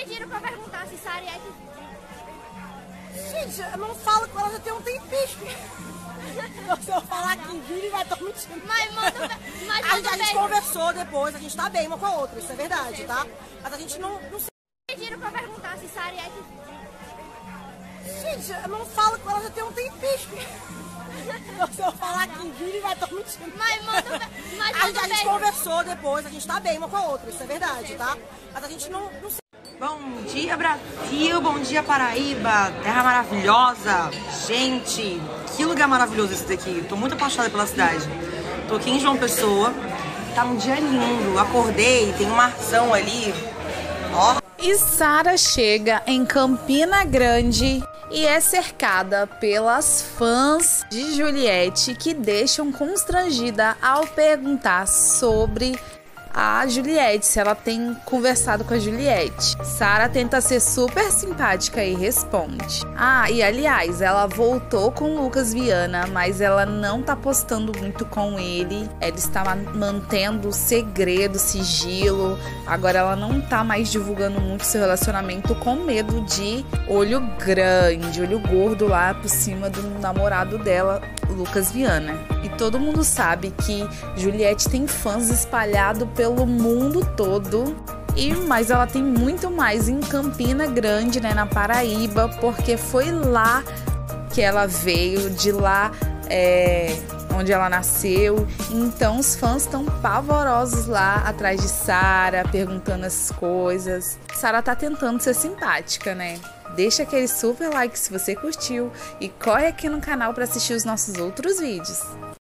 Pediram pra perguntar se Sara é. Gente, eu não falo com ela já tem um tempinho. Se eu falar que vira, vai estar mentindo. Mas manda, mas A manda gente, a gente conversou depois, a gente tá bem uma com a outra, isso é verdade, tá? Mas a gente não, não se... Pediram pra perguntar se Sara é. Gente, eu não falo com ela já tem um tempinho. Se eu falar que vira, vai estar mentindo. Mas manda, mas A gente, manda a gente conversou depois, a gente tá bem uma com a outra, isso é verdade, tá? Mas a gente não, não se... Bom dia, Brasil! Bom dia, Paraíba! Terra maravilhosa! Gente, que lugar maravilhoso esse daqui. Tô muito apaixonada pela cidade. Tô aqui em João Pessoa. Tá um dia lindo. Acordei, tem um marzão ali. Ó, E Sara chega em Campina Grande e é cercada pelas fãs de Juliette que deixam constrangida ao perguntar sobre a Juliette, se ela tem conversado com a Juliette. Sara tenta ser super simpática e responde. Ah, e aliás, ela voltou com o Lucas Viana, mas ela não tá postando muito com ele. Ela está ma- mantendo segredo, sigilo. Agora ela não tá mais divulgando muito seu relacionamento com medo de olho grande, olho gordo lá por cima do namorado dela, o Lucas Viana. Todo mundo sabe que Juliette tem fãs espalhados pelo mundo todo. E mas ela tem muito mais em Campina Grande, né, na Paraíba, porque foi lá que ela veio, de lá é, onde ela nasceu. Então os fãs estão pavorosos lá atrás de Sara, perguntando as coisas. Sara tá tentando ser simpática, né? Deixa aquele super like se você curtiu e corre aqui no canal para assistir os nossos outros vídeos.